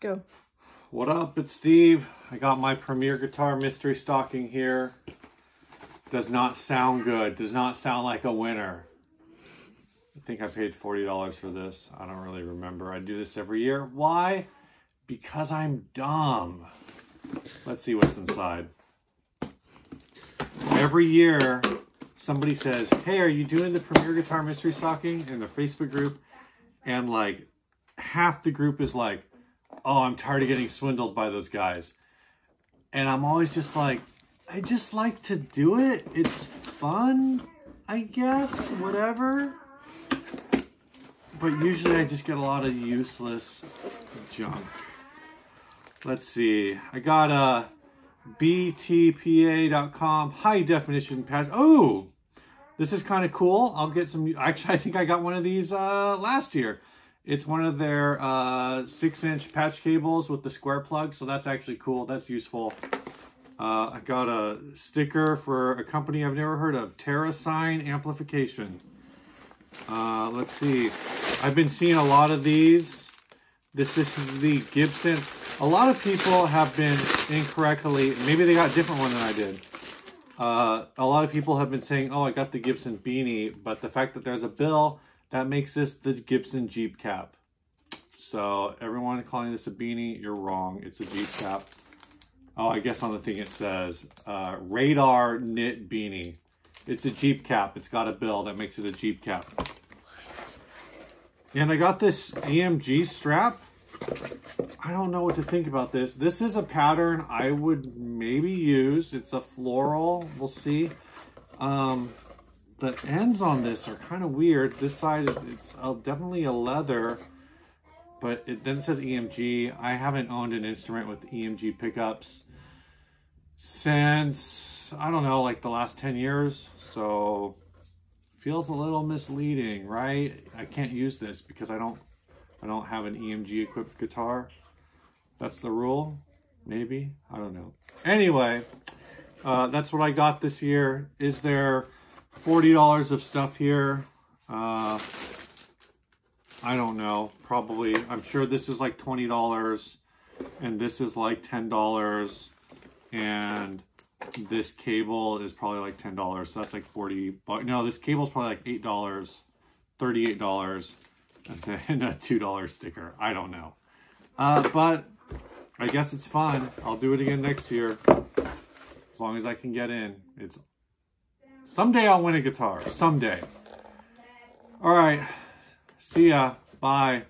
Go. What up? It's Steve. I got my Premier Guitar mystery stocking here. Does not sound good. Does not sound like a winner. I think I paid $40 for this. I don't really remember. I do this every year. Why? Because I'm dumb. Let's see what's inside. Every year, somebody says, hey, are you doing the Premier Guitar Mystery Stocking in the Facebook group? And like half the group is like, oh, I'm tired of getting swindled by those guys. And I'm always just like, I just like to do it. It's fun, I guess, whatever. But usually I just get a lot of useless junk. Let's see. I got a btpa.com high definition patch. Oh, this is kind of cool. I'll get some. Actually, I think I got one of these uh, last year. It's one of their uh, six inch patch cables with the square plug. So that's actually cool. That's useful. Uh, I got a sticker for a company I've never heard of, TerraSign Amplification. Uh, let's see. I've been seeing a lot of these. This is the Gibson. A lot of people have been incorrectly, maybe they got a different one than I did. Uh, a lot of people have been saying, oh, I got the Gibson beanie, but the fact that there's a bill, that makes this the Gibson Jeep cap. So everyone calling this a beanie, you're wrong. It's a Jeep cap. Oh, I guess on the thing it says uh, radar knit beanie. It's a Jeep cap. It's got a bill that makes it a Jeep cap. And I got this EMG strap. I don't know what to think about this. This is a pattern I would maybe use. It's a floral. We'll see. Um, the ends on this are kind of weird. This side, it's definitely a leather, but it then it says EMG. I haven't owned an instrument with EMG pickups since, I don't know, like the last 10 years. So feels a little misleading, right? I can't use this because I don't, I don't have an EMG equipped guitar. That's the rule, maybe, I don't know. Anyway, uh, that's what I got this year. Is there $40 of stuff here? Uh, I don't know, probably, I'm sure this is like $20 and this is like $10 and this cable is probably like $10. So that's like 40 bucks. No, this cable is probably like $8, $38, and then a $2 sticker. I don't know. Uh, but I guess it's fun. I'll do it again next year. As long as I can get in. It's Someday I'll win a guitar. Someday. All right. See ya. Bye.